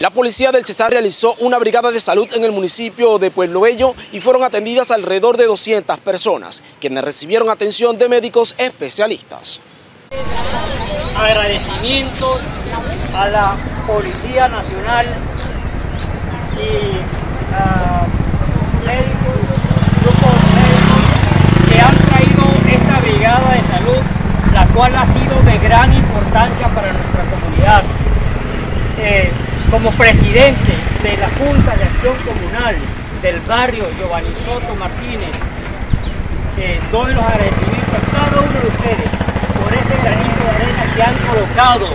La policía del Cesar realizó una brigada de salud en el municipio de Pueblo Bello y fueron atendidas alrededor de 200 personas, quienes recibieron atención de médicos especialistas. Agradecimientos a la Policía Nacional y a médicos, grupos médicos que han traído esta brigada de salud, la cual ha sido de gran importancia para nuestra comunidad. Eh, como presidente de la Junta de Acción Comunal del barrio Giovanni Soto Martínez, doy los agradecimientos a cada uno de ustedes por ese granito de arena que han colocado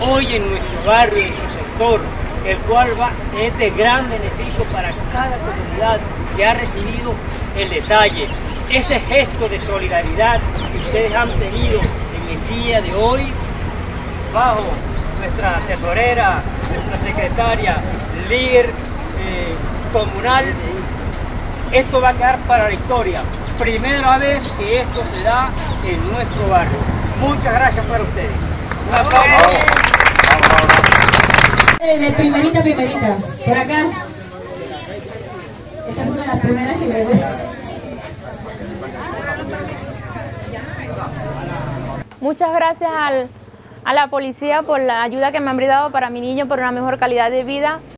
hoy en nuestro barrio, en nuestro sector, el cual va, es de gran beneficio para cada comunidad que ha recibido el detalle. Ese gesto de solidaridad que ustedes han tenido en el día de hoy, bajo nuestra tesorera, nuestra secretaria, líder eh, comunal, esto va a quedar para la historia. Primera vez que esto se da en nuestro barrio. Muchas gracias para ustedes. Un aplauso. De primerita, primerita. Por acá. Esta es una de las primeras que me gusta. Muchas gracias al, a la policía por la ayuda que me han brindado para mi niño por una mejor calidad de vida.